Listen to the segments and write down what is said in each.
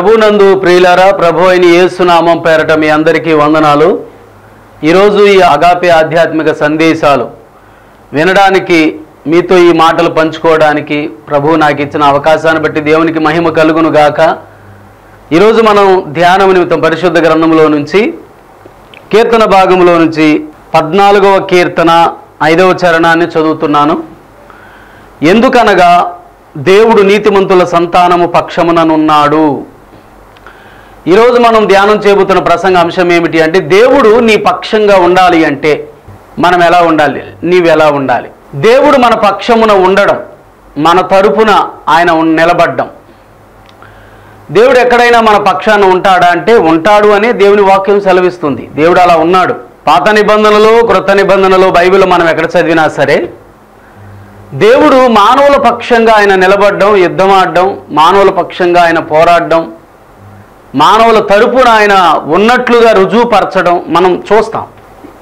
ప్రభునందు ప్రియులారా ప్రభు అయిన యేసునామం పేరట మీ అందరికీ వందనాలు. ఈరోజు ఈ అగాపే ఆధ్యాత్మిక సందేశాలు వినడానికి మీతో ఈ మాటలు పంచుకోవడానికి ప్రభు నాకు ఇచ్చిన అవకాశాన్ని బట్టి దేవునికి మహిమ కలుగును గాక. ఈరోజు మనం ధ్యానం నిమిత్తం పరిశుద్ధ గ్రంథంలో నుంచి కీర్తన భాగంలో నుంచి పద్నాలుగవ కీర్తన ఐదవ చరణాన్ని చదువుతున్నాను. ఎందుకనగా దేవుడు నీతిమంతుల సంతానము పక్షముననున్నాడు. ఈరోజు మనం ధ్యానం చేయబోతున్న ప్రసంగ అంశం ఏమిటి అంటే దేవుడు నీ పక్షంగా ఉండాలి అంటే మనం ఎలా ఉండాలి? నీవు ఎలా ఉండాలి? దేవుడు మన పక్షమున ఉండడం మన తరపున ఆయన నిలబడ్డం. దేవుడు ఎక్కడైనా మన పక్షాన ఉంటాడా అంటే ఉంటాడు అనే దేవుని వాక్యం సెలవిస్తుంది. దేవుడు అలా ఉన్నాడు. పాత నిబంధనలో క్రొత్త నిబంధనలో బైబిల్ మనం ఎక్కడ చదివినా సరే దేవుడు మానవుల పక్షంగా ఆయన నిలబడడం యుద్ధం ఆడడం మానవుల పక్షంగా ఆయన పోరాడడం మానవుల తరపున ఆయన ఉన్నట్లుగా రుజువుపరచడం మనం చూస్తాం.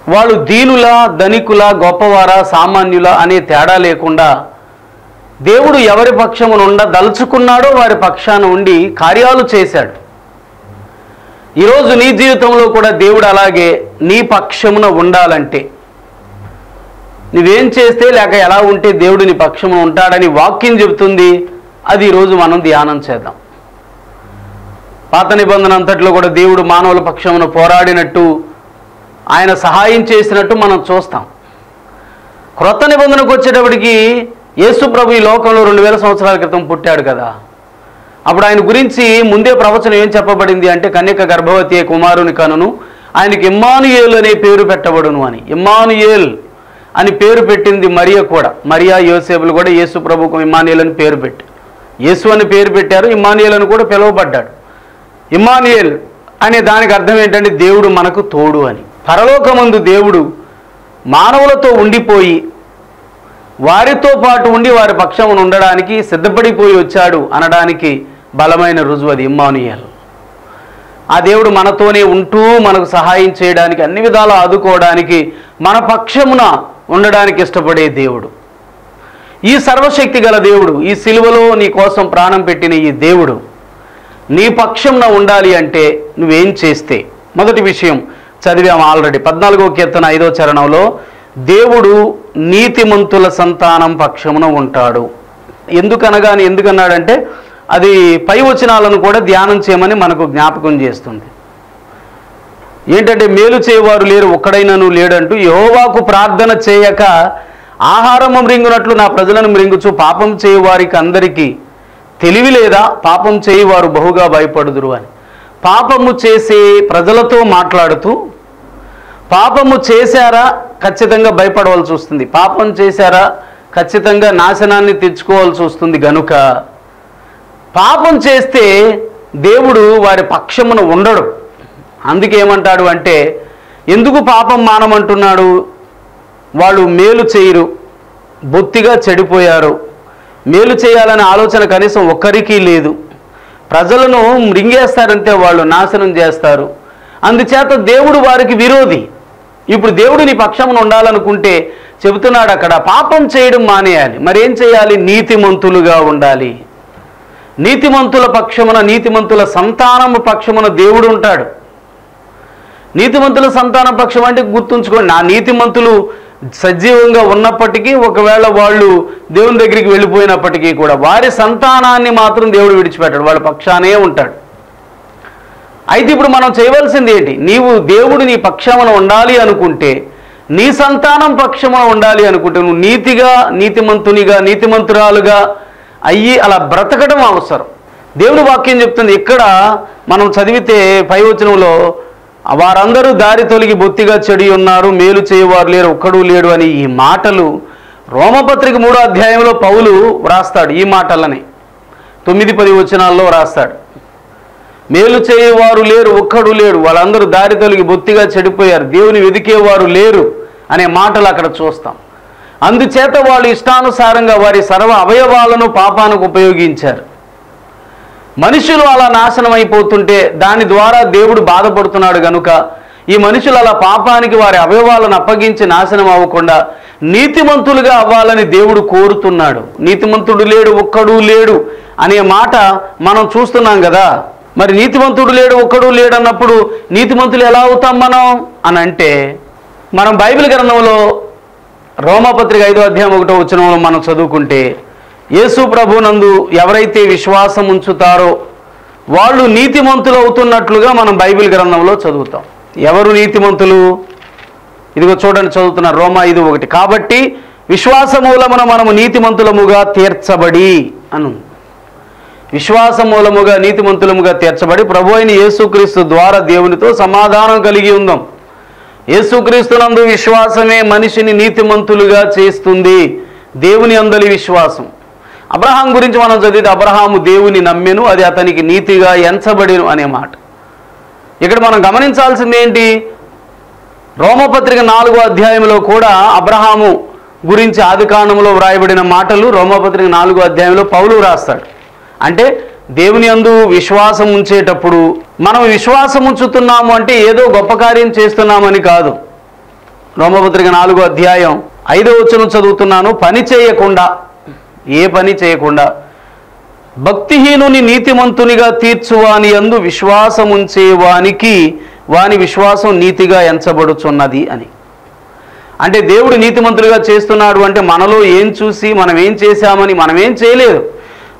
వాళ్ళు దీనుల ధనికుల గొప్పవార సామాన్యుల అనే తేడా లేకుండా దేవుడు ఎవరి పక్షమున దలుచుకున్నాడో వారి పక్షాన ఉండి కార్యాలు చేశాడు. ఈరోజు నీ జీవితంలో కూడా దేవుడు అలాగే నీ పక్షమున ఉండాలంటే నువ్వేం చేస్తే లేక ఎలా ఉంటే దేవుడు నీ పక్షమున ఉంటాడని వాక్యం చెబుతుంది. అది ఈరోజు మనం ధ్యానం చేద్దాం. పాత నిబంధన అంతట్లో కూడా దేవుడు మానవుల పక్షమును పోరాడినట్టు ఆయన సహాయం చేసినట్టు మనం చూస్తాం. క్రొత్త నిబంధనకు వచ్చేటప్పటికి యేసు ప్రభు ఈ లోకంలో రెండు వేల సంవత్సరాల క్రితం పుట్టాడు కదా. అప్పుడు ఆయన గురించి ముందే ప్రవచనం ఏం చెప్పబడింది అంటే కన్యక గర్భవతి కుమారుని కనును ఆయనకి ఇమ్మానుయేల్ అనే పేరు పెట్టబడును అని. ఇమ్మానుయేల్ అని పేరు పెట్టింది మరియ కూడా. మరియా యోసేపులు కూడా యేసు ప్రభుకు ఇమ్మానుయేల్ అని పేరు పెట్టి. యేసు అని పేరు పెట్టారు ఇమ్మానుయేల్ అని కూడా పిలువబడ్డాడు. ఇమ్మానుయేల్ అనే దానికి అర్థం ఏంటంటే దేవుడు మనకు తోడు అని. పరలోకమందు దేవుడు మానవులతో ఉండిపోయి వారితో పాటు ఉండి వారి పక్షమును ఉండడానికి సిద్ధపడిపోయి వచ్చాడు అనడానికి బలమైన రుజువు అది ఇమ్మానుయల్. ఆ దేవుడు మనతోనే ఉంటూ మనకు సహాయం చేయడానికి అన్ని విధాలు ఆదుకోవడానికి మన పక్షమున ఉండడానికి ఇష్టపడే దేవుడు. ఈ సర్వశక్తి గల దేవుడు ఈ సిలువలో నీ కోసం ప్రాణం పెట్టిన ఈ దేవుడు నీ పక్షంన ఉండాలి అంటే నువ్వేం చేస్తే? మొదటి విషయం చదివాము ఆల్రెడీ. పద్నాలుగో కీర్తన ఐదో చరణంలో దేవుడు నీతిమంతుల సంతానం పక్షమున ఉంటాడు. ఎందుకనగా ఎందుకన్నాడంటే అది పై వచనాలను కూడా ధ్యానం చేయమని మనకు జ్ఞాపకం చేస్తుంది. ఏంటంటే మేలు చేయవారు లేరు ఒక్కడైనను లేడంటూ యహోవాకు ప్రార్థన చేయక ఆహారము మృంగునట్లు నా ప్రజలను మృంగుచు పాపం చేయవారికి అందరికీ తెలివి లేదా పాపం చేయవారు బహుగా భయపడుదురు అని. పాపము చేసే ప్రజలతో మాట్లాడుతూ పాపము చేశారా ఖచ్చితంగా భయపడవలసి వస్తుంది. పాపం చేశారా ఖచ్చితంగా నాశనాన్ని తెచ్చుకోవాల్సి వస్తుంది గనుక పాపం చేస్తే దేవుడు వారి పక్షమున ఉండడు. అందుకేమంటాడు అంటే ఎందుకు పాపం మానమంటున్నాడు? వాళ్ళు మేలు చేయరు బొత్తిగా చెడిపోయారు. మేలు చేయాలనే ఆలోచన కనీసం ఒక్కరికి లేదు. ప్రజలను మృంగేస్తారంటే వాళ్ళు నాశనం చేస్తారు. అందుచేత దేవుడు వారికి విరోధి. ఇప్పుడు దేవుడు నీ పక్షమున ఉండాలనుకుంటే చెబుతున్నాడు అక్కడ పాపం చేయడం మానేయాలి. మరేం చేయాలి? నీతిమంతులుగా ఉండాలి. నీతిమంతుల పక్షమున నీతిమంతుల సంతానము పక్షమున దేవుడు ఉంటాడు. నీతిమంతుల సంతాన పక్షం అంటే గుర్తుంచుకోండి నా నీతిమంతులు సజీవంగా ఉన్నప్పటికీ ఒకవేళ వాళ్ళు దేవుని దగ్గరికి వెళ్ళిపోయినప్పటికీ కూడా వారి సంతానాన్ని మాత్రం దేవుడు విడిచిపెట్టాడు. వాళ్ళ పక్షానే ఉంటాడు. అయితే ఇప్పుడు మనం చేయవలసింది ఏంటి? నీవు దేవుడు నీ పక్షమున ఉండాలి అనుకుంటే నీ సంతానం పక్షమున ఉండాలి అనుకుంటే నువ్వు నీతిగా నీతిమంతునిగా నీతిమంతురాలుగా అయ్యి అలా బ్రతకడం అవసరం. దేవుని వాక్యం చెప్తుంది ఇక్కడ మనం చదివితే పై వచనంలో వారందరూ దారి తొలగి బొత్తిగా చెడి ఉన్నారు మేలు చేయవారు లేరు ఒక్కడు లేడు అని ఈ మాటలు రోమపత్రిక మూడో అధ్యాయంలో పౌలు వ్రాస్తాడు ఈ మాటలని. తొమ్మిది పది వచనాల్లో వ్రాస్తాడు. మేలు చేయవారు లేరు ఒక్కడు లేడు వాళ్ళందరూ దారి తొలగి బొత్తిగా చెడిపోయారు దేవుని వెదికేవారు లేరు అనే మాటలు అక్కడ చూస్తాం. అందుచేత వాళ్ళు ఇష్టానుసారంగా వారి సర్వ అవయవాలను పాపానికి ఉపయోగించారు. మనుషులు అలా నాశనం అయిపోతుంటే దాని ద్వారా దేవుడు బాధపడుతున్నాడు గనుక ఈ మనుషులు అలా పాపానికి వారి అవయవాలను అప్పగించి నాశనం అవ్వకుండా నీతిమంతులుగా అవ్వాలని దేవుడు కోరుతున్నాడు. నీతిమంతుడు లేడు ఒక్కడు లేడు అనే మాట మనం చూస్తున్నాం కదా. మరి నీతిమంతుడు లేడు ఒక్కడు లేడు అన్నప్పుడు నీతిమంతులు ఎలా అవుతాం మనం? అని అంటే మనం బైబిల్ గ్రంథంలో రోమపత్రిక ఐదో అధ్యాయం ఒకటో వచనంలో మనం చదువుకుంటే యేసు ప్రభునందు ఎవరైతే విశ్వాసం ఉంచుతారో వాళ్ళు నీతిమంతులు అవుతున్నట్లుగా మనం బైబిల్ గ్రంథంలో చదువుతాం. ఎవరు నీతిమంతులు? ఇదిగో చూడండి చదువుతున్న రోమా ఇది ఒకటి. కాబట్టి విశ్వాస మూలమున మనము నీతిమంతులముగా తీర్చబడి అను. విశ్వాస మూలముగా నీతిమంతులముగా తీర్చబడి ప్రభు అయిన యేసుక్రీస్తు ద్వారా దేవునితో సమాధానం కలిగి ఉందాం. యేసుక్రీస్తునందు విశ్వాసమే మనిషిని నీతిమంతులుగా చేస్తుంది. దేవుని అందలి విశ్వాసం. అబ్రహాం గురించి మనం చదివితే అబ్రహాము దేవుని నమ్మెను అది అతనికి నీతిగా ఎంచబడిను అనే మాట. ఇక్కడ మనం గమనించాల్సింది ఏంటి? రోమపత్రిక నాలుగో అధ్యాయంలో కూడా అబ్రహాము గురించి ఆదికాండంలో వ్రాయబడిన మాటలు రోమపత్రిక నాలుగో అధ్యాయంలో పౌలు రాస్తాడు అంటే దేవుని అందు విశ్వాసం ఉంచేటప్పుడు మనం విశ్వాసం ఉంచుతున్నాము అంటే ఏదో గొప్ప కార్యం చేస్తున్నామని కాదు. రోమపత్రిక నాలుగో అధ్యాయం ఐదో వచనం చదువుతున్నాను పని చేయకుండా ఏ పని చేయకుండా భక్తిహీనుని నీతిమంతునిగా తీర్చువాని అందు విశ్వాసముంచే వానికి వాని విశ్వాసం నీతిగా ఎంచబడుచున్నది అని. అంటే దేవుడు నీతిమంతులుగా చేస్తున్నాడు అంటే మనలో ఏం చూసి మనం ఏం చేశామని మనం ఏం చేయలేదు.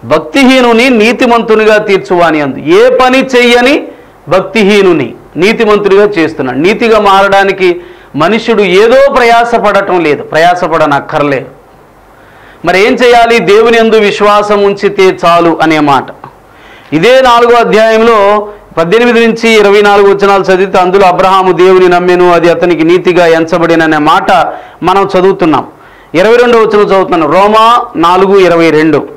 భక్తిహీనుని నీతిమంతునిగా తీర్చువాని అందు. ఏ పని చెయ్యని భక్తిహీనుని నీతిమంతుడిగా చేస్తున్నాడు. నీతిగా మారడానికి మనుషుడు ఏదో ప్రయాసపడటం లేదు. ప్రయాసపడనక్కర్లేదు. మరి ఏం చేయాలి? దేవుని ఎందు విశ్వాసం ఉంచితే చాలు అనే మాట. ఇదే నాలుగో అధ్యాయంలో పద్దెనిమిది నుంచి ఇరవై నాలుగు వచనాలు చదివితే అందులో అబ్రహాము దేవుని నమ్మెను అది అతనికి నీతిగా ఎంచబడిన అనే మాట మనం చదువుతున్నాం. ఇరవై రెండో వచనం చదువుతున్నాం రోమా నాలుగు ఇరవై రెండు.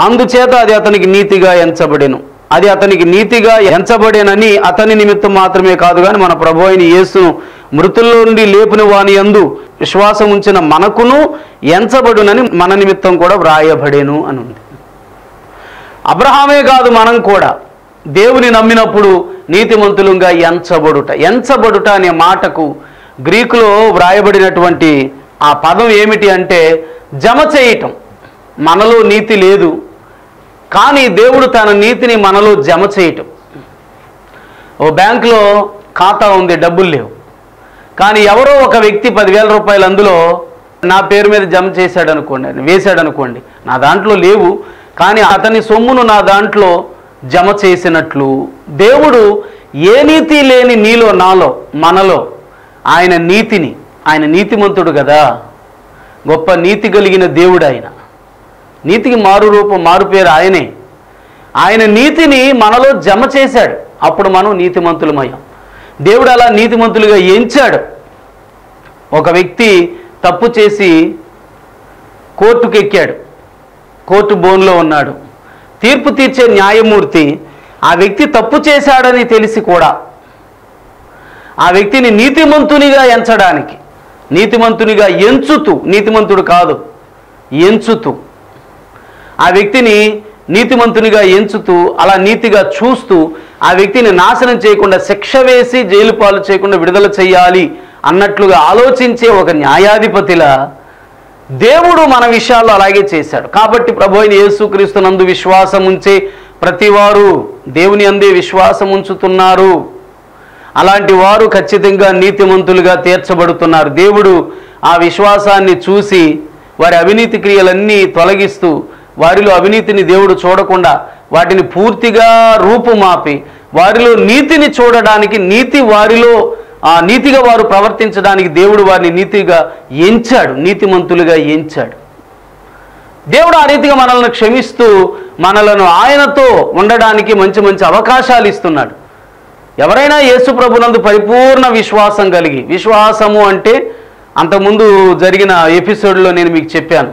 అందుచేత అది అతనికి నీతిగా ఎంచబడెను. అది అతనికి నీతిగా ఎంచబడేనని అతని నిమిత్తం మాత్రమే కాదు కానీ మన ప్రభు అయిన యేసును మృతుల్లో నుండి లేపిన వాని యందు విశ్వాసం ఉంచిన మనకును ఎంచబడునని మన నిమిత్తం కూడా వ్రాయబడేను అని ఉంది అబ్రహామే కాదు మనం కూడా దేవుని నమ్మినప్పుడు నీతిమంతులుగా ఎంచబడుట. ఎంచబడుట అనే మాటకు గ్రీకులో వ్రాయబడినటువంటి ఆ పదం ఏమిటి అంటే జమ చేయటం. మనలో నీతి లేదు. కానీ దేవుడు తన నీతిని మనలో జమ చేయటం. ఓ బ్యాంకులో ఖాతా ఉంది డబ్బులు లేవు. కానీ ఎవరో ఒక వ్యక్తి పదివేల రూపాయలు అందులో నా పేరు మీద జమ చేశాడు అనుకోండి వేశాడు అనుకోండి నా దాంట్లో లేవు కానీ అతని సొమ్మును నా దాంట్లో జమ చేసినట్లు. దేవుడు ఏ నీతి లేని నీలో నాలో మనలో ఆయన నీతిని ఆయన నీతిమంతుడు కదా. గొప్ప నీతి కలిగిన దేవుడు ఆయన. నీతికి మారు రూపం మారు పేరు ఆయనే. ఆయన నీతిని మనలో జమ చేశాడు. అప్పుడు మనం నీతిమంతులమయ్యాం. దేవుడు అలా నీతిమంతులుగా ఎంచాడు. ఒక వ్యక్తి తప్పు చేసి కోర్టుకు ఎక్కాడు కోర్టు బోన్లో ఉన్నాడు. తీర్పు తీర్చే న్యాయమూర్తి ఆ వ్యక్తి తప్పు చేశాడని తెలిసి కూడా ఆ వ్యక్తిని నీతిమంతునిగా ఎంచడానికి నీతిమంతునిగా ఎంచుతూ నీతిమంతుడు కాదు ఎంచుతూ ఆ వ్యక్తిని నీతిమంతునిగా ఎంచుతూ అలా నీతిగా చూస్తూ ఆ వ్యక్తిని నాశనం చేయకుండా శిక్ష వేసి జైలు పాలు చేయకుండా విడుదల చేయాలి అన్నట్లుగా ఆలోచించే ఒక న్యాయాధిపతిలా దేవుడు మన విషయాల్లో అలాగే చేశాడు. కాబట్టి ప్రభు అయిన యేసుక్రీస్తునందు విశ్వాసం ఉంచే ప్రతివారు దేవుని అందే విశ్వాసం ఉంచుతున్నారు. అలాంటి వారు ఖచ్చితంగా నీతిమంతులుగా తీర్చబడుతున్నారు. దేవుడు ఆ విశ్వాసాన్ని చూసి వారి అవినీతి క్రియలన్నీ తొలగిస్తూ వారిలో అవినీతిని దేవుడు చూడకుండా వాటిని పూర్తిగా రూపుమాపి వారిలో నీతిని చూడడానికి నీతి వారిలో ఆ నీతిగా వారు ప్రవర్తించడానికి దేవుడు వారిని నీతిగా ఎంచాడు నీతిమంతులుగా ఎంచాడు. దేవుడు ఆ రీతిగా మనల్ని క్షమిస్తూ మనలను ఆయనతో ఉండడానికి మంచి మంచి అవకాశాలు ఇస్తున్నాడు. ఎవరైనా యేసు ప్రభునందు పరిపూర్ణ విశ్వాసం కలిగి విశ్వాసము అంటే అంతకుముందు జరిగిన ఎపిసోడ్లో నేను మీకు చెప్పాను.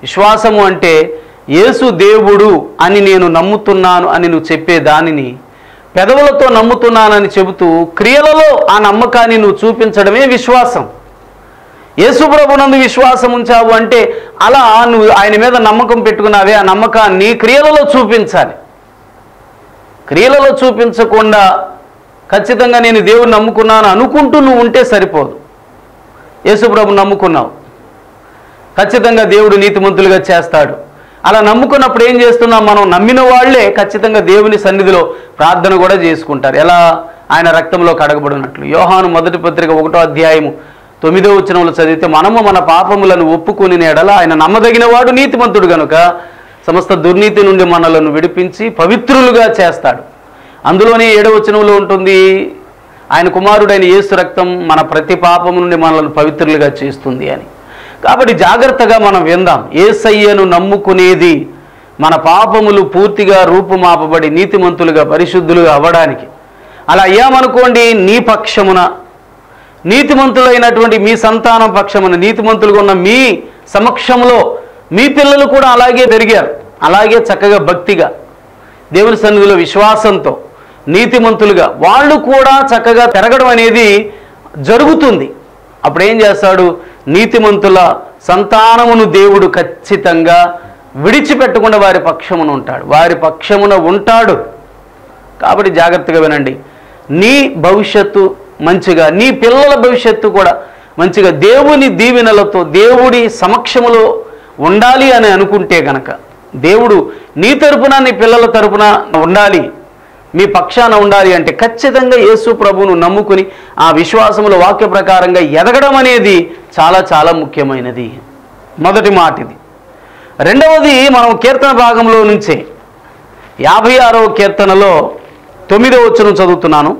విశ్వాసము అంటే యేసు దేవుడు అని నేను నమ్ముతున్నాను అని నువ్వు చెప్పే దానిని పెదవులతో నమ్ముతున్నానని చెబుతూ క్రియలలో ఆ నమ్మకాన్ని నువ్వు చూపించడమే విశ్వాసం. యేసు ప్రభునందు విశ్వాసం ఉంచావు అంటే అలా నువ్వు ఆయన మీద నమ్మకం పెట్టుకున్నావే ఆ నమ్మకాన్ని క్రియలలో చూపించాలి. క్రియలలో చూపించకుండా ఖచ్చితంగా నేను దేవుడు నమ్ముకున్నాను అనుకుంటూ నువ్వు ఉంటే సరిపోదు. యేసుప్రభు నమ్ముకున్నావు. ఖచ్చితంగా దేవుడు నీతిమంతులుగా చేస్తాడు. అలా నమ్ముకున్నప్పుడు ఏం చేస్తున్నాం మనం? నమ్మిన వాళ్ళే ఖచ్చితంగా దేవుని సన్నిధిలో ప్రార్థన కూడా చేసుకుంటారు. ఎలా? ఆయన రక్తంలో కడగబడినట్లు. యోహాను మొదటి పత్రిక ఒకటో అధ్యాయము తొమ్మిదో వచనంలో చదివితే మనము మన పాపములను ఒప్పుకుని ఎడల ఆయన నమ్మదగిన వాడు నీతిమంతుడు గనుక సమస్త దుర్నీతి నుండి మనలను విడిపించి పవిత్రులుగా చేస్తాడు. అందులోనే ఏడవ వచనంలో ఉంటుంది ఆయన కుమారుడైన యేసు రక్తం మన ప్రతి పాపము నుండి మనల్ని పవిత్రులుగా చేస్తుంది అని. కాబట్టి జాగ్రత్తగా మనం విందాం. ఏసయ్యను నమ్ముకునేది మన పాపములు పూర్తిగా రూపుమాపబడి నీతిమంతులుగా పరిశుద్ధులుగా అవ్వడానికి. అలా అయ్యామనుకోండి నీ పక్షమున. నీతిమంతులైనటువంటి మీ సంతానం పక్షమున నీతిమంతులుగా ఉన్న మీ సమక్షంలో మీ పిల్లలు కూడా అలాగే పెరిగారు. అలాగే చక్కగా భక్తిగా దేవుని సన్నిధిలో విశ్వాసంతో నీతిమంతులుగా వాళ్ళు కూడా చక్కగా పెరగడం అనేది జరుగుతుంది. అప్పుడు ఏం చేస్తాడు? నీతిమంతుల సంతానమును దేవుడు ఖచ్చితంగా విడిచిపెట్టకుండా వారి పక్షమున ఉంటాడు. వారి పక్షమున ఉంటాడు. కాబట్టి జాగ్రత్తగా వినండి. నీ భవిష్యత్తు మంచిగా నీ పిల్లల భవిష్యత్తు కూడా మంచిగా దేవుని దీవెనలతో దేవుడి సమక్షములో ఉండాలి అని అనుకుంటే గనక దేవుడు నీ తరపున నీ పిల్లల తరపున ఉండాలి. మీ పక్షాన ఉండాలి అంటే ఖచ్చితంగా యేసు ప్రభువును నమ్ముకుని ఆ విశ్వాసముల వాక్య ప్రకారంగా ఎదగడం అనేది చాలా చాలా ముఖ్యమైనది. మొదటి మాట ఇది రెండవది మనం కీర్తన భాగంలో నుంచే యాభై ఆరవ కీర్తనలో తొమ్మిదవ వచ్చును చదువుతున్నాను.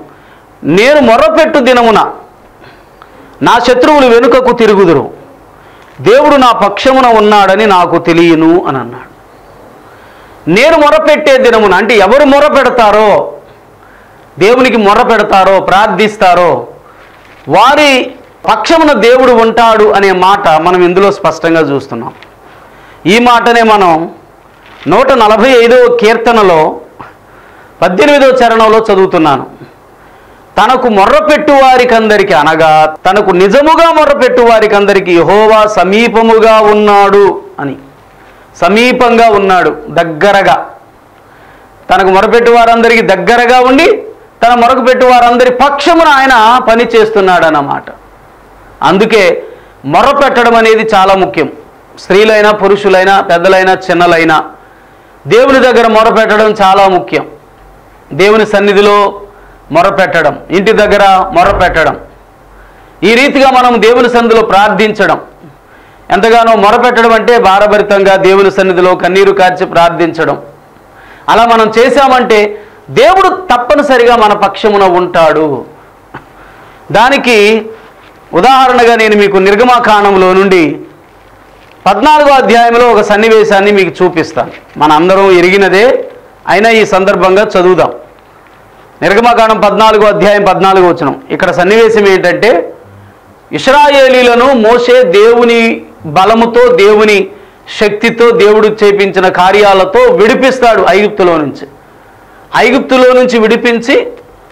నేను మొర్రపెట్టు దినమున నా శత్రువులు వెనుకకు తిరుగుదురు. దేవుడు నా పక్షమున ఉన్నాడని నాకు తెలియను అని అన్నాడు. నేను మొరపెట్టే దినమున అంటే ఎవరు మొర పెడతారో దేవునికి మొర పెడతారో ప్రార్థిస్తారో వారి పక్షమున దేవుడు ఉంటాడు అనే మాట మనం ఇందులో స్పష్టంగా చూస్తున్నాం. ఈ మాటనే మనం నూట నలభై ఐదవ కీర్తనలో పద్దెనిమిదవ చరణంలో చదువుతున్నాను. తనకు మొర్రపెట్టు వారికందరికి అనగా తనకు నిజముగా మొర్రపెట్టు వారికందరికి యహోవా సమీపముగా ఉన్నాడు అని. సమీపంగా ఉన్నాడు దగ్గరగా. తనకు మొరపెట్టు వారందరికీ దగ్గరగా ఉండి తన మొరకు పెట్టు వారందరి పక్షమున ఆయన పని చేస్తున్నాడు అన్నమాట అందుకే మొరపెట్టడం అనేది చాలా ముఖ్యం. స్త్రీలైనా పురుషులైనా పెద్దలైనా చిన్నలైనా దేవుని దగ్గర మొరపెట్టడం చాలా ముఖ్యం. దేవుని సన్నిధిలో మొరపెట్టడం ఇంటి దగ్గర మొరపెట్టడం. ఈ రీతిగా మనం దేవుని సన్నిధిలో ప్రార్థించడం. ఎంతగానో మొరపెట్టడం అంటే భారభరితంగా దేవుని సన్నిధిలో కన్నీరు కార్చి ప్రార్థించడం. అలా మనం చేశామంటే దేవుడు తప్పనిసరిగా మన పక్షమున ఉంటాడు. దానికి ఉదాహరణగా నేను మీకు నిర్గమాకాండంలో నుండి పద్నాలుగో అధ్యాయంలో ఒక సన్నివేశాన్ని మీకు చూపిస్తాను. మన అందరం ఎరిగినదే అయినా ఈ సందర్భంగా చదువుదాం. నిర్గమకాండం పద్నాలుగో అధ్యాయం పద్నాలుగో వచనం. ఇక్కడ సన్నివేశం ఏంటంటే ఇస్రాయేలీలను మోసే దేవుని బలముతో దేవుని శక్తితో దేవుడు చేపించిన కార్యాలతో విడిపిస్తాడు ఐగుప్తులో నుంచి. ఐగుప్తులో నుంచి విడిపించి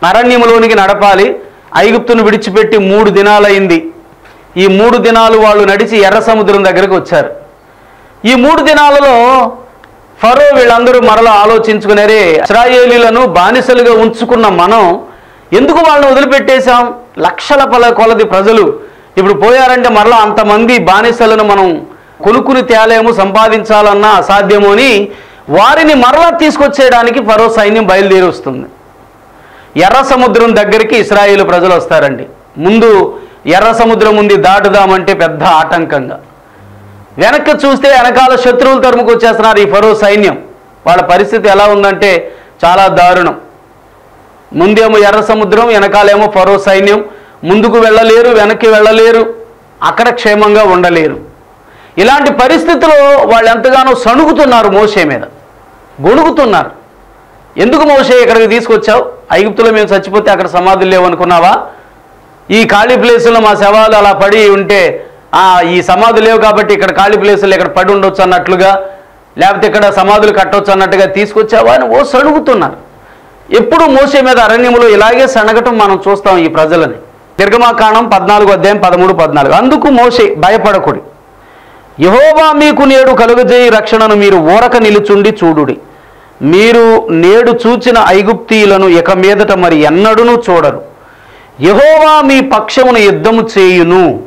అరణ్యములోనికి నడపాలి. ఐగుప్తును విడిచిపెట్టి మూడు దినాలైంది. ఈ మూడు దినాలు వాళ్ళు నడిచి ఎర్ర సముద్రం దగ్గరకు వచ్చారు. ఈ మూడు దినాలలో ఫరో వీళ్ళందరూ మరలా ఆలోచించుకునేరే ఇస్రాయేలీలను బానిసలుగా ఉంచుకున్న మనం ఎందుకు వాళ్ళని వదిలిపెట్టేశాం? లక్షల పల కొలది ప్రజలు ఇప్పుడు పోయారంటే మరలా అంతమంది బానిసలను మనం కొనుక్కుని తేలేము సంపాదించాలన్నా అసాధ్యము అని వారిని మరలా తీసుకొచ్చేయడానికి ఫరో సైన్యం బయలుదేరి వస్తుంది. ఎర్ర సముద్రం దగ్గరికి ఇస్రాయేల్ ప్రజలు వస్తారండి. ముందు ఎర్ర సముద్రం ఉంది దాటుదామంటే పెద్ద ఆటంకంగా. వెనక్కి చూస్తే వెనకాల శత్రువులు తరుముకు వచ్చేస్తున్నారు ఈ ఫరో సైన్యం. వాళ్ళ పరిస్థితి ఎలా ఉందంటే చాలా దారుణం. ముందేమో ఎర్ర సముద్రం వెనకాలేమో ఫరో సైన్యం. ముందుకు వెళ్ళలేరు వెనక్కి వెళ్ళలేరు అక్కడ క్షేమంగా ఉండలేరు. ఇలాంటి పరిస్థితిలో వాళ్ళు ఎంతగానో సణుగుతున్నారు మోసే మీద. గొణుగుతున్నారు. ఎందుకు మోసే ఇక్కడికి తీసుకొచ్చావు? ఐగుప్తులో మేము చచ్చిపోతే అక్కడ సమాధులు లేవనుకున్నావా ఈ ఖాళీ ప్లేసుల్లో మా శవాలు అలా పడి ఉంటే ఈ సమాధులు లేవు కాబట్టి ఇక్కడ ఖాళీ ప్లేసులు ఇక్కడ పడి ఉండొచ్చు అన్నట్లుగా లేకపోతే ఇక్కడ సమాధులు కట్టవచ్చు అన్నట్టుగా తీసుకొచ్చావా అని ఓ సణుగుతున్నారు. ఎప్పుడు మోసే మీద అరణ్యములో ఇలాగే సణగటం మనం చూస్తాం ఈ ప్రజలని. నిర్గమాకాండం పద్నాలుగు అధ్యాయం పదమూడు పద్నాలుగు. అందుకు మోసే భయపడకుడి. యహోవా మీకు నేడు కలుగజేయి రక్షణను మీరు ఊరక నిలుచుండి చూడుడి. మీరు నేడు చూచిన ఐగుప్తీయులను ఇక మీదట మరి ఎన్నడూనూ చూడరు. యహోవా మీ పక్షమును యుద్ధము చేయును.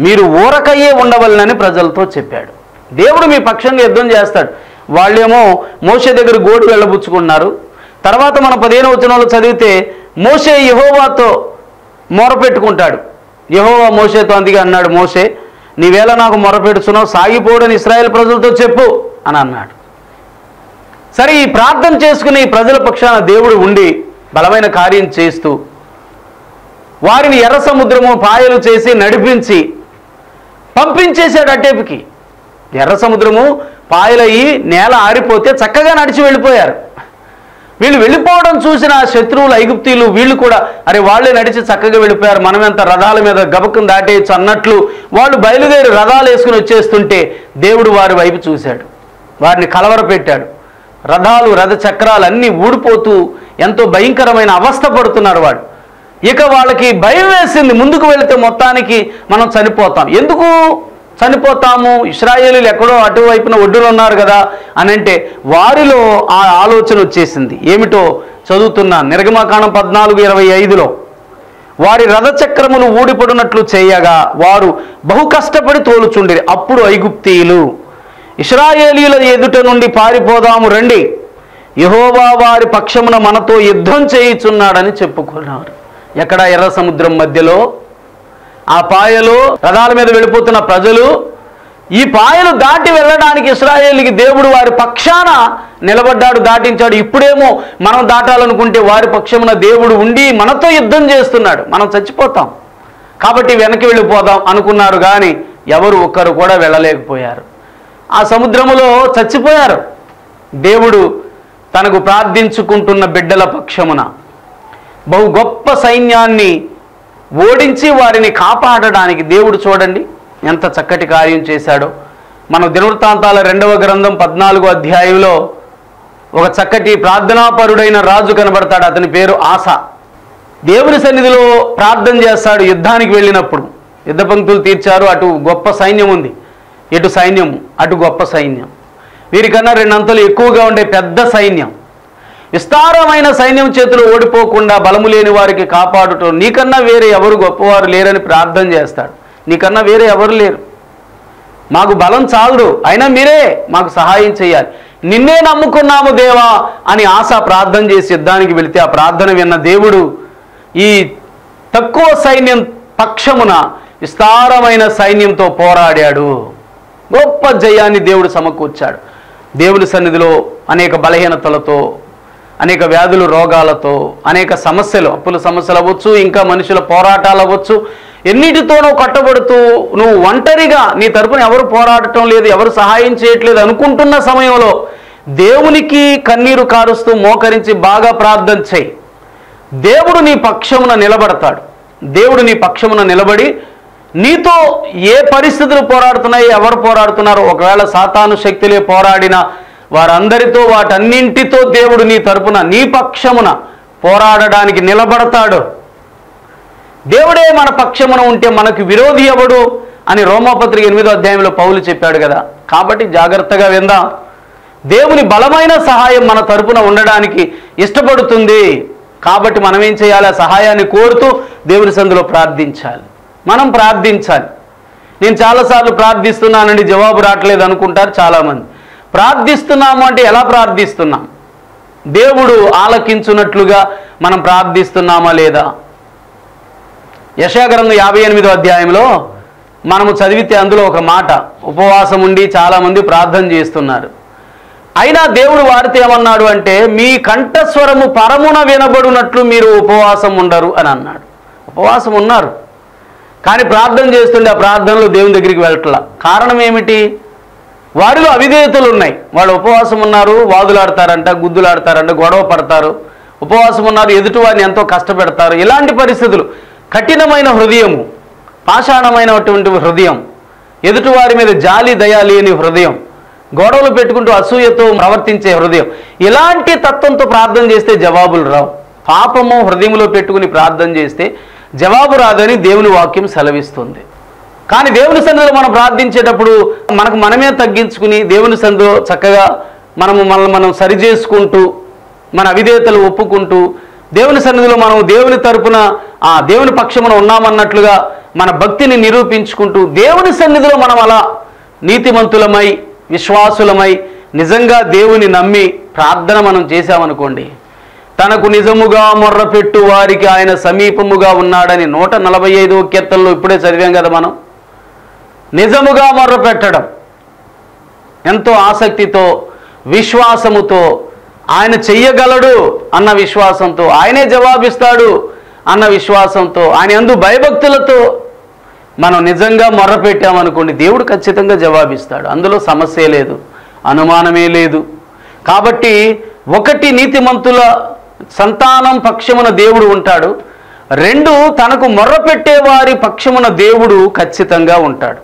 మీరు ఊరకయ్యే ఉండవలనని ప్రజలతో చెప్పాడు. దేవుడు మీ పక్షంగా యుద్ధం చేస్తాడు. వాళ్ళేమో మోసే దగ్గర గోడు వెళ్ళబుచ్చుకున్నారు. తర్వాత మన పదిహేను వచనంలో చదివితే మోసే యహోవాతో మొరపెట్టుకుంటాడు. యహోవా మోసేతో అందుకే అన్నాడు మోసే నీవేళ నాకు మొరపెడుతున్నావు సాగిపోవడని ఇస్రాయేల్ ప్రజలతో చెప్పు అని అన్నాడు. సరే ఈ ప్రార్థన చేసుకుని ఈ ప్రజల పక్షాన దేవుడు ఉండి బలమైన కార్యం చేస్తూ వారిని ఎర్ర సముద్రము పాయలు చేసి నడిపించి పంపించేశాడు అటేపుకి. ఎర్ర సముద్రము పాయలయ్యి నేల ఆరిపోతే చక్కగా నడిచి వెళ్ళిపోయారు. వీళ్ళు వెళ్ళిపోవడం చూసిన శత్రువులు ఐగుప్తీలు వీళ్ళు కూడా అరే వాళ్ళే నడిచి చక్కగా వెళ్ళిపోయారు. మనం ఎంత రథాల మీద గబకం దాటేయచ్చు అన్నట్లు వాళ్ళు బయలుదేరి రథాలు వేసుకుని వచ్చేస్తుంటే దేవుడు వారి వైపు చూశాడు. వారిని కలవరపెట్టాడు. రథాలు రథ చక్రాలు అన్నీ ఊడిపోతూ ఎంతో భయంకరమైన అవస్థ పడుతున్నారు వాడు. ఇక వాళ్ళకి భయం వేసింది. ముందుకు వెళితే మొత్తానికి మనం చనిపోతాం. ఎందుకు? చనిపోతాము ఇస్రాయేలీలు ఎక్కడో అటువైపున ఒడ్డులు ఉన్నారు కదా అని అంటే వారిలో ఆ ఆలోచన వచ్చేసింది. ఏమిటో చదువుతున్నా. నిర్గమకాండం పద్నాలుగు ఇరవై ఐదులో. వారి రథచక్రములు ఊడిపడినట్లు చేయగా వారు బహు కష్టపడి తోలుచుండేది అప్పుడు ఐగుప్తీయులు ఇస్రాయేలీల ఎదుట నుండి పారిపోదాము రండి. యహోవా వారి పక్షమున మనతో యుద్ధం చేయుచున్నాడని చెప్పుకున్నారు. ఎక్కడ ఎర్ర సముద్రం మధ్యలో? ఆ పాయలు రథాల మీద వెళ్ళిపోతున్న ప్రజలు ఈ పాయలు దాటి వెళ్ళడానికి ఇస్రాయేల్కి దేవుడు వారి పక్షాన నిలబడ్డాడు దాటించాడు. ఇప్పుడేమో మనం దాటాలనుకుంటే వారి పక్షమున దేవుడు ఉండి మనతో యుద్ధం చేస్తున్నాడు. మనం చచ్చిపోతాం. కాబట్టి వెనక్కి వెళ్ళిపోదాం అనుకున్నారు కానీ ఎవరు ఒక్కరు కూడా వెళ్ళలేకపోయారు. ఆ సముద్రములో చచ్చిపోయారు. దేవుడు తనకు ప్రార్థించుకుంటున్న బిడ్డల పక్షమున బహు గొప్ప సైన్యాన్ని ఓడించి వారిని కాపాడడానికి దేవుడు చూడండి ఎంత చక్కటి కార్యం చేశాడో. మన దినవృత్తాంతాల రెండవ గ్రంథం పద్నాలుగో అధ్యాయంలో ఒక చక్కటి ప్రార్థనాపరుడైన రాజు కనబడతాడు. అతని పేరు ఆశ దేవుని సన్నిధిలో ప్రార్థన చేస్తాడు యుద్ధానికి వెళ్ళినప్పుడు. యుద్ధ పంక్తులు తీర్చారు అటు గొప్ప సైన్యం ఉంది ఇటు సైన్యం అటు గొప్ప సైన్యం. వీరికన్నా రెండంతలు ఎక్కువగా ఉండే పెద్ద సైన్యం. విస్తారమైన సైన్యం చేతులు ఓడిపోకుండా బలము లేని వారికి కాపాడుటం నీకన్నా వేరే ఎవరు గొప్పవారు లేరని ప్రార్థన చేస్తాడు. నీకన్నా వేరే ఎవరు లేరు. మాకు బలం చాలదు అయినా మీరే మాకు సహాయం చేయాలి. నిన్నే నమ్ముకున్నాము దేవా అని ఆశ ప్రార్థన చేసి యుద్ధానికి వెళితే ఆ ప్రార్థన విన్న దేవుడు ఈ తక్కువ సైన్యం పక్షమున విస్తారమైన సైన్యంతో పోరాడాడు. గొప్ప జయాన్ని దేవుడు సమకూర్చాడు. దేవుని సన్నిధిలో అనేక బలహీనతలతో అనేక వ్యాధులు రోగాలతో అనేక సమస్యలు అప్పుల సమస్యలు అవ్వచ్చు ఇంకా మనుషుల పోరాటాలు అవ్వచ్చు. ఎన్నిటితోనూ కట్టబడుతూ నువ్వు ఒంటరిగా నీ తరపున ఎవరు పోరాడటం లేదు ఎవరు సహాయం చేయట్లేదు అనుకుంటున్న సమయంలో దేవునికి కన్నీరు కారుస్తూ మోకరించి బాగా ప్రార్థన చేయి. దేవుడు నీ పక్షమున నిలబడతాడు. దేవుడు నీ పక్షమున నిలబడి నీతో ఏ పరిస్థితులు పోరాడుతున్నాయి ఎవరు పోరాడుతున్నారో ఒకవేళ సాతాను శక్తులే పోరాడిన వారందరితో వాటన్నింటితో దేవుడు నీ తరపున నీ పక్షమున పోరాడడానికి నిలబడతాడు. దేవుడే మన పక్షమున ఉంటే మనకు విరోధి ఎవడు అని రోమాపత్రిక ఎనిమిదో అధ్యాయంలో పౌలు చెప్పాడు కదా. కాబట్టి జాగ్రత్తగా విందాం. దేవుని బలమైన సహాయం మన తరపున ఉండడానికి ఇష్టపడుతుంది. కాబట్టి మనం ఏం చేయాలి? ఆ సహాయాన్ని కోరుతూ దేవుని సందులో ప్రార్థించాలి. మనం ప్రార్థించాలి. నేను చాలాసార్లు ప్రార్థిస్తున్నానండి జవాబు రావట్లేదు అనుకుంటారు చాలామంది. ప్రార్థిస్తున్నాము అంటే ఎలా ప్రార్థిస్తున్నాం? దేవుడు ఆలకించున్నట్లుగా మనం ప్రార్థిస్తున్నామా లేదా? యశాగ్రంథం యాభై ఎనిమిదో అధ్యాయంలో మనము చదివితే అందులో ఒక మాట ఉపవాసం ఉండి చాలామంది ప్రార్థన చేస్తున్నారు. అయినా దేవుడు వారితో ఏమన్నాడు అంటే మీ కంఠస్వరము పరమున వినబడినట్లు మీరు ఉపవాసం ఉండరు అని అన్నాడు. ఉపవాసం ఉన్నారు. కానీ ప్రార్థన చేస్తుండే ఆ ప్రార్థనలో దేవుని దగ్గరికి వెళ్ళట్లా. కారణం ఏమిటి? వారిలో అవిధేయతలు ఉన్నాయి. వాళ్ళు ఉపవాసం ఉన్నారు వాదులాడతారంట గుద్దులాడతారంట గొడవ పడతారు. ఉపవాసం ఉన్నారు ఎదుటి వారిని ఎంతో కష్టపెడతారు. ఇలాంటి పరిస్థితులు కఠినమైన హృదయము పాషాణమైనటువంటి హృదయం ఎదుటివారి మీద జాలి దయ లేని హృదయం గొడవలు పెట్టుకుంటూ అసూయతో ప్రవర్తించే హృదయం. ఇలాంటి తత్వంతో ప్రార్థన చేస్తే జవాబులు రావు. పాపము హృదయంలో పెట్టుకుని ప్రార్థన చేస్తే జవాబు రాదని దేవుని వాక్యం సెలవిస్తుంది. కానీ దేవుని సన్నిధిలో మనం ప్రార్థించేటప్పుడు మనకు మనమే తగ్గించుకుని దేవుని సన్నిధిలో చక్కగా మనము మనల్ని మనం సరి చేసుకుంటూ మన అవిధేతలు ఒప్పుకుంటూ దేవుని సన్నిధిలో మనం దేవుని తరపున ఆ దేవుని పక్షమున ఉన్నామన్నట్లుగా మన భక్తిని నిరూపించుకుంటూ దేవుని సన్నిధిలో మనం అలా నీతిమంతులమై విశ్వాసులమై నిజంగా దేవుని నమ్మి ప్రార్థన మనం చేశామనుకోండి తనకు నిజముగా మొర్రపెట్టు వారికి ఆయన సమీపముగా ఉన్నాడని నూట నలభై ఐదు కీర్తనలో ఇప్పుడే చదివాం కదా మనం. నిజముగా మొర్రపెట్టడం. ఎంతో ఆసక్తితో విశ్వాసముతో ఆయన చెయ్యగలడు అన్న విశ్వాసంతో ఆయనే జవాబిస్తాడు అన్న విశ్వాసంతో ఆయన ఎందు భయభక్తులతో మనం నిజంగా మొర్రపెట్టామనుకోండి దేవుడు ఖచ్చితంగా జవాబిస్తాడు. అందులో సమస్య లేదు అనుమానమే లేదు. కాబట్టి ఒకటి నీతిమంతుల సంతానం పక్షమున దేవుడు ఉంటాడు. రెండు తనకు మొర్రపెట్టే వారి పక్షమున దేవుడు ఖచ్చితంగా ఉంటాడు.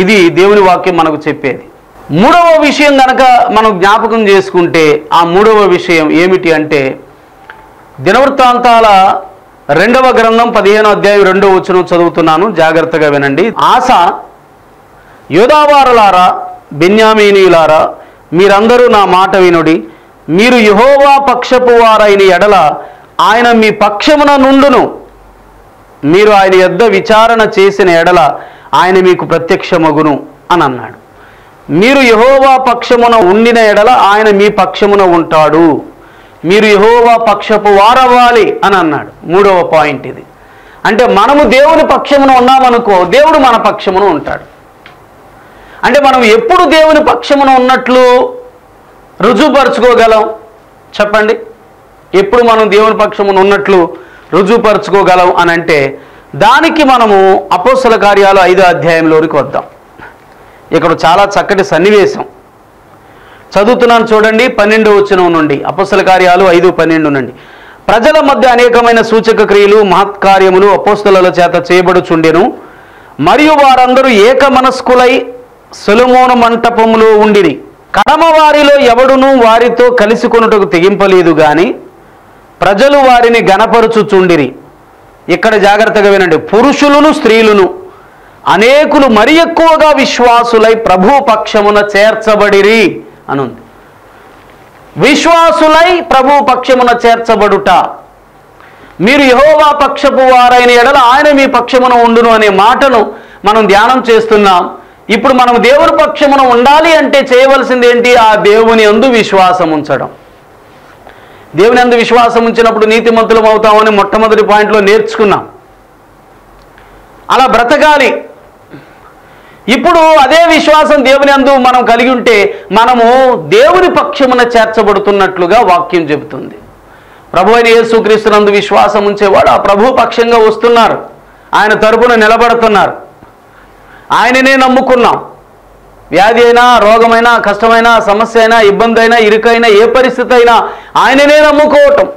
ఇది దేవుని వాక్యం మనకు చెప్పేది. మూడవ విషయం కనుక మనం జ్ఞాపకం చేసుకుంటే ఆ మూడవ విషయం ఏమిటి అంటే దినవృత్తాంతాల రెండవ గ్రంథం పదిహేను అధ్యాయం రెండవ వచనం చదువుతున్నాను జాగ్రత్తగా వినండి. ఆశ యోధావారులారా బెన్యామీనీయులారా మీరందరూ నా మాట వినుడి. మీరు యహోవా పక్షపు వారైన ఎడల ఆయన మీ పక్షమున నుండును. మీరు ఆయన యొద్ద విచారణ చేసిన ఎడల ఆయన మీకు ప్రత్యక్షమగును అని అన్నాడు. మీరు యహోవా పక్షమున ఉండిన ఎడల ఆయన మీ పక్షమున ఉంటాడు. మీరు యహోవా పక్షపు వారవ్వాలి అని అన్నాడు. మూడవ పాయింట్ ఇది. అంటే మనము దేవుని పక్షమున ఉన్నామనుకో దేవుడు మన పక్షమున ఉంటాడు. అంటే మనం ఎప్పుడు దేవుని పక్షమున ఉన్నట్లు రుజువుపరచుకోగలం? చెప్పండి. ఎప్పుడు మనం దేవుని పక్షమున ఉన్నట్లు రుజువుపరుచుకోగలం అని అంటే దానికి మనము అపోస్తల కార్యాలు ఐదో అధ్యాయంలోనికి వద్దాం. ఇక్కడ చాలా చక్కటి సన్నివేశం. చదువుతున్నాను చూడండి పన్నెండు వచ్చిన నుండి అపోస్తల కార్యాలు ఐదు పన్నెండు నుండి. ప్రజల మధ్య అనేకమైన సూచక క్రియలు మహత్కార్యములు అపోస్తల చేత చేయబడుచుండెను. మరియు వారందరూ ఏకమనస్కులై సొలమోన మంటపములో ఉండిరి. కడమ వారిలో ఎవడునూ వారితో కలిసి కొనుటకు తెగింపలేదు గాని ప్రజలు వారిని గణపరుచుచుండిరి. ఇక్కడ జాగ్రత్తగా వినండి. పురుషులను స్త్రీలను. అనేకులు మరి ఎక్కువగా విశ్వాసులై ప్రభు పక్షమున చేర్చబడిరి అనుంది. విశ్వాసులై ప్రభు పక్షమున చేర్చబడుట. మీరు యహోవా పక్షపు వారైన ఎడల ఆయన మీ పక్షమున ఉండును అనే మాటను మనం ధ్యానం చేస్తున్నాం. ఇప్పుడు మనం దేవుని పక్షమున ఉండాలి అంటే చేయవలసింది ఏంటి? ఆ దేవుని అందు విశ్వాసం ఉంచడం దేవుని అందు విశ్వాసం ఉంచినప్పుడు నీతిమంతులం అవుతామని మొట్టమొదటి పాయింట్లో నేర్చుకున్నాం. అలా బ్రతకాలి. ఇప్పుడు అదే విశ్వాసం దేవుని అందు మనం కలిగి ఉంటే మనము దేవుని పక్షమున చేర్చబడుతున్నట్లుగా వాక్యం చెబుతుంది. ప్రభు అయిన యేసుక్రీస్తునందు విశ్వాసం ఉంచేవాడు ఆ ప్రభు పక్షంగా వస్తున్నారు. ఆయన తరపున నిలబడుతున్నారు. ఆయననే నమ్ముకున్నాం. వ్యాధి అయినా రోగమైనా కష్టమైనా సమస్య అయినా ఇబ్బంది అయినా ఇరుకైనా ఏ పరిస్థితి అయినా ఆయననే నమ్ముకోవటం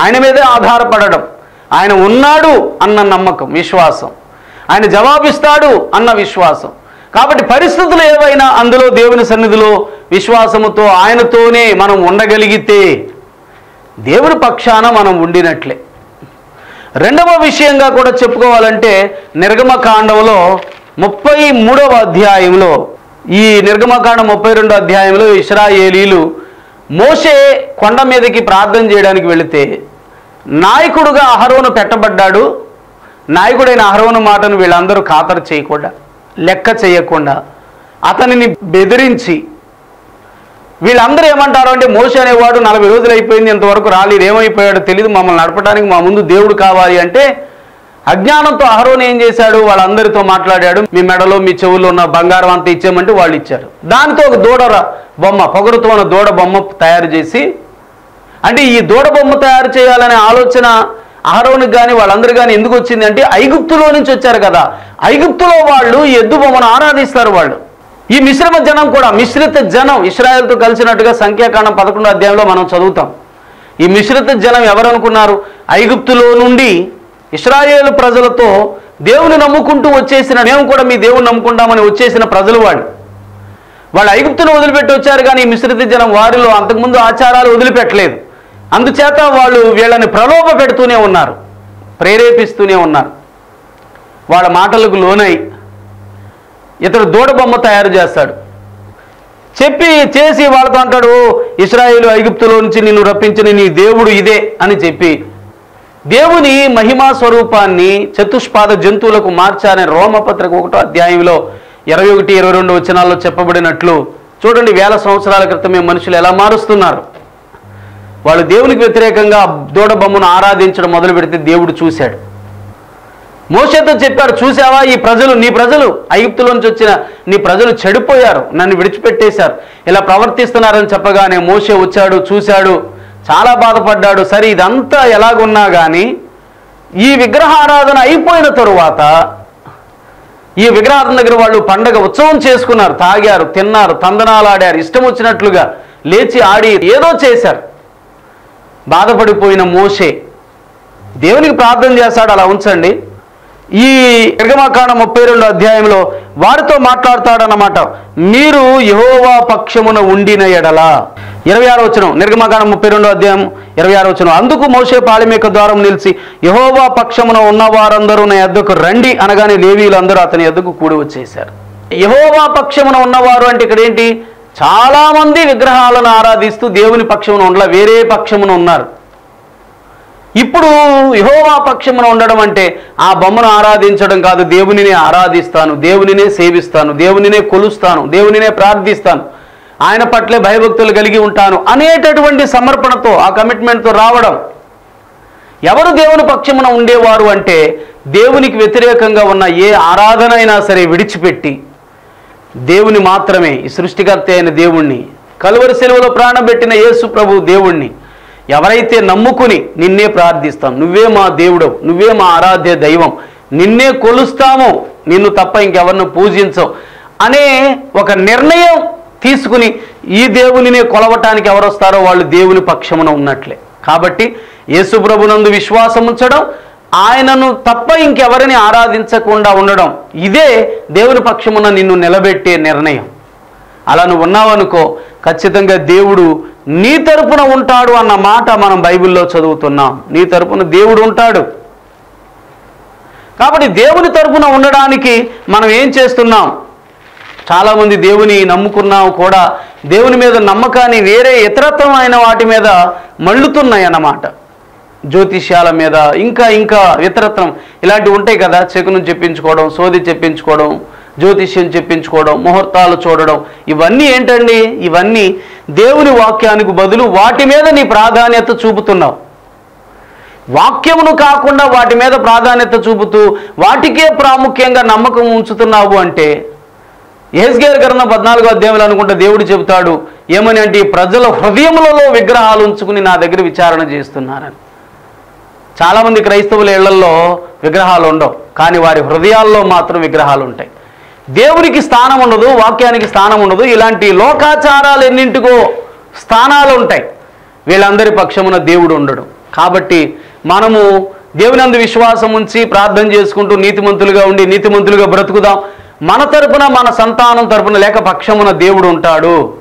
ఆయన మీదే ఆధారపడటం ఆయన ఉన్నాడు అన్న నమ్మకం విశ్వాసం. ఆయన జవాబిస్తాడు అన్న విశ్వాసం. కాబట్టి పరిస్థితులు ఏవైనా అందులో దేవుని సన్నిధిలో విశ్వాసముతో ఆయనతోనే మనం ఉండగలిగితే దేవుని పక్షాన మనం ఉండినట్లే. రెండవ విషయంగా కూడా చెప్పుకోవాలంటే నిర్గమకాండంలో ముప్పై మూడవ అధ్యాయంలో ఈ నిర్గమకాండ ముప్పై రెండో అధ్యాయంలో ఇస్రాయేలీలు మోషే కొండ మీదకి ప్రార్థన చేయడానికి వెళితే నాయకుడుగా అహరోను పెట్టబడ్డాడు. నాయకుడైన అహరోను మాటను వీళ్ళందరూ ఖాతరు చేయకుండా లెక్క చేయకుండా అతనిని బెదిరించి వీళ్ళందరూ ఏమంటారు అంటే మోస అనేవాడు నలభై రోజులు అయిపోయింది ఇంతవరకు రాలేదు ఏమైపోయాడో తెలియదు మమ్మల్ని నడపడానికి మా ముందు దేవుడు కావాలి అంటే అజ్ఞానంతో అహరోన్ ఏం చేశాడు? వాళ్ళందరితో మాట్లాడాడు. మీ మెడలో మీ చెవుల్లో ఉన్న బంగారం అంతా ఇచ్చేయమంటే వాళ్ళు ఇచ్చారు. దానితో ఒక దూడ బొమ్మ పొగరుతో ఉన్న దూడ బొమ్మ తయారు చేసి అంటే ఈ దూడ బొమ్మ తయారు చేయాలనే ఆలోచన అహరోనికి కానీ వాళ్ళందరూ కానీ ఎందుకు వచ్చింది అంటే ఐగుప్తులో నుంచి వచ్చారు కదా. ఐగుప్తులో వాళ్ళు ఎద్దు బొమ్మను ఆరాధిస్తారు వాళ్ళు. ఈ మిశ్రమ జనం కూడా మిశ్రిత జనం ఇస్రాయల్తో కలిసినట్టుగా సంఖ్యాకాండం పదకొండో అధ్యాయంలో మనం చదువుతాం. ఈ మిశ్రిత జనం ఎవరు అనుకున్నారు? ఐగుప్తులో నుండి ఇస్రాయేలు ప్రజలతో దేవుని నమ్ముకుంటూ వచ్చేసిన మేము కూడా మీ దేవుని నమ్ముకుంటామని వచ్చేసిన ప్రజలు వాళ్ళు. వాళ్ళు ఐగుప్తును వదిలిపెట్టి వచ్చారు కానీ మిశ్రిత జనం వారిలో అంతకుముందు ఆచారాలు వదిలిపెట్టలేదు. అందుచేత వాళ్ళు వీళ్ళని ప్రలోభ పెడుతూనే ఉన్నారు ప్రేరేపిస్తూనే ఉన్నారు. వాళ్ళ మాటలకు లోనై ఇతడు దూడబొమ్మ తయారు చేస్తాడు. చెప్పి చేసి వాళ్ళతో అంటాడు ఇస్రాయేలు ఐగుప్తులో నుంచి నిన్ను రప్పించిన నీ దేవుడు ఇదే అని చెప్పి దేవుని మహిమా స్వరూపాన్ని చతుష్పాద జంతువులకు మార్చారని రోమపత్రిక ఒకటో అధ్యాయంలో ఇరవై ఒకటి ఇరవై రెండు వచనాల్లో చెప్పబడినట్లు చూడండి వేల సంవత్సరాల క్రితమే మనుషులు ఎలా మారుస్తున్నారు? వాళ్ళు దేవునికి వ్యతిరేకంగా దూడ బొమ్మను ఆరాధించడం మొదలు పెడితే దేవుడు చూశాడు. మోషతో చెప్పాడు చూసావా ఈ ప్రజలు నీ ప్రజలు ఐగుప్తుల నుంచి వచ్చిన నీ ప్రజలు చెడిపోయారు నన్ను విడిచిపెట్టేశారు. ఇలా ప్రవర్తిస్తున్నారని చెప్పగానే మోసే వచ్చాడు చూశాడు. చాలా బాధపడ్డాడు. సరే ఇదంతా ఎలాగున్నా కానీ ఈ విగ్రహారాధన అయిపోయిన తరువాత ఈ విగ్రహారాధన దగ్గర వాళ్ళు పండగ ఉత్సవం చేసుకున్నారు. తాగారు తిన్నారు తందనాలు ఆడారు ఇష్టం వచ్చినట్లుగా లేచి ఆడి ఏదో చేశారు. బాధపడిపోయిన మోషే దేవునికి ప్రార్థన చేస్తాడు. అలా ఉంచండి. ఈ నిర్గమకాండ ముప్పై రెండు అధ్యాయంలో వారితో మాట్లాడతాడనమాట మీరు యహోవా పక్షమున ఉండిన ఎడల. ఇరవై ఆరు వచ్చిన నిర్గమకాండ ముప్పై రెండో అధ్యాయం ఇరవై ఆరు వచ్చిన అందుకు మోసే పాళిమేక ద్వారం నిలిచి యహోవా పక్షమున ఉన్నవారందరూ నా ఎద్దకు రండి అనగానే లేవీలందరూ అతని ఎద్దకు కూడి వచ్చేసారు యహోవా పక్షమున ఉన్నవారు అంటే ఇక్కడ ఏంటి? చాలా మంది విగ్రహాలను ఆరాధిస్తూ దేవుని పక్షమున ఉండలా వేరే పక్షమున ఉన్నారు. ఇప్పుడు యహోవా పక్షమున ఉండడం అంటే ఆ బొమ్మను ఆరాధించడం కాదు దేవునినే ఆరాధిస్తాను దేవునినే సేవిస్తాను దేవునినే కొలుస్తాను దేవునినే ప్రార్థిస్తాను ఆయన పట్లే భయభక్తులు కలిగి ఉంటాను అనేటటువంటి సమర్పణతో ఆ కమిట్మెంట్తో రావడం. ఎవరు దేవుని పక్షమున ఉండేవారు అంటే దేవునికి వ్యతిరేకంగా ఉన్న ఏ ఆరాధన అయినా సరే విడిచిపెట్టి దేవుని మాత్రమే ఈ సృష్టికర్త అయిన దేవుణ్ణి. కలువరి సెలవులో ప్రాణబెట్టిన యేసు ప్రభు దేవుణ్ణి. ఎవరైతే నమ్ముకుని నిన్నే ప్రార్థిస్తాం నువ్వే మా దేవుడవు నువ్వే మా ఆరాధ్య దైవం నిన్నే కొలుస్తాము నిన్ను తప్ప ఇంకెవరిని పూజించవు అనే ఒక నిర్ణయం తీసుకుని ఈ దేవునినే కొలవటానికి ఎవరు వస్తారో వాళ్ళు దేవుని పక్షమున ఉన్నట్లే. కాబట్టి యేసుప్రభునందు విశ్వాసం ఉంచడం ఆయనను తప్ప ఇంకెవరిని ఆరాధించకుండా ఉండడం ఇదే దేవుని పక్షమున నిన్ను నిలబెట్టే నిర్ణయం. అలా నువ్వు ఉన్నావనుకో ఖచ్చితంగా దేవుడు నీ తరపున ఉంటాడు అన్న మాట మనం బైబిల్లో చదువుతున్నాం. నీ తరపున దేవుడు ఉంటాడు. కాబట్టి దేవుని తరపున ఉండడానికి మనం ఏం చేస్తున్నాం? చాలామంది దేవుని నమ్ముకున్నాం కూడా దేవుని మీద నమ్మకాన్ని వేరే ఇతరత్వమైన వాటి మీద మళ్ళుతున్నాయి అన్నమాట జ్యోతిష్యాల మీద ఇంకా ఇంకా ఇతరత్వం ఇలాంటివి ఉంటాయి కదా చెకును చెప్పించుకోవడం సోది చెప్పించుకోవడం జ్యోతిష్యం చెప్పించుకోవడం ముహూర్తాలు చూడడం ఇవన్నీ ఏంటండి? ఇవన్నీ దేవుని వాక్యానికి బదులు వాటి మీద నీ ప్రాధాన్యత చూపుతున్నావు. వాక్యమును కాకుండా వాటి మీద ప్రాధాన్యత చూపుతూ వాటికే ప్రాముఖ్యంగా నమ్మకం ఉంచుతున్నావు అంటే ఏస్గేర్ గ్రంథం పద్నాలుగో అధ్యాయంలో అనుకుంటే దేవుడు చెబుతాడు ఏమని అంటే ఈ ప్రజల హృదయములలో విగ్రహాలు ఉంచుకుని నా దగ్గర విచారణ చేస్తున్నారని. చాలామంది క్రైస్తవుల ఇళ్ళలో విగ్రహాలు ఉండవు కానీ వారి హృదయాల్లో మాత్రం విగ్రహాలు ఉంటాయి. దేవునికి స్థానం ఉండదు వాక్యానికి స్థానం ఉండదు. ఇలాంటి లోకాచారాలు ఎన్నింటికో స్థానాలు ఉంటాయి. వీళ్ళందరి పక్షమున దేవుడు ఉండడు. కాబట్టి మనము దేవునందు విశ్వాసం ఉంచి ప్రార్థన చేసుకుంటూ నీతిమంతులుగా ఉండి నీతిమంతులుగా బ్రతుకుదాం. మన తరపున మన సంతానం తరపున లేక పక్షమున దేవుడు ఉంటాడు.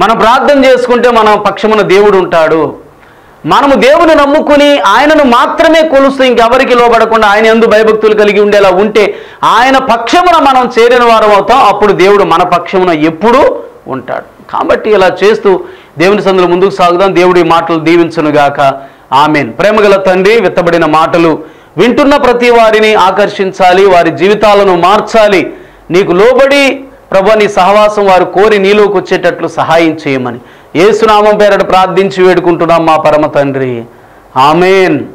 మనం ప్రార్థన చేసుకుంటే మన పక్షమున దేవుడు ఉంటాడు. మనము దేవుని నమ్ముకుని ఆయనను మాత్రమే కొలుస్తూ ఇంకెవరికి లోబడకుండా ఆయన ఎందు భయభక్తులు కలిగి ఉండేలా ఉంటే ఆయన పక్షమున మనం చేరిన వారం అవుతాం. అప్పుడు దేవుడు మన పక్షమున ఎప్పుడూ ఉంటాడు. కాబట్టి ఇలా చేస్తూ దేవుని సందులో ముందుకు సాగుదాం. దేవుడి మాటలు దీవించునుగాక ఆమెన్. ప్రేమగల తండ్రి విత్తబడిన మాటలు వింటున్న ప్రతి వారిని ఆకర్షించాలి. వారి జీవితాలను మార్చాలి. నీకు లోబడి ప్రభు నీ సహవాసం వారు కోరి నీలోకి వచ్చేటట్లు సహాయం చేయమని. ఏసునామం పేరట ప్రార్థించి వేడుకుంటున్నాం మా పరమ తండ్రి. ఆమెన్.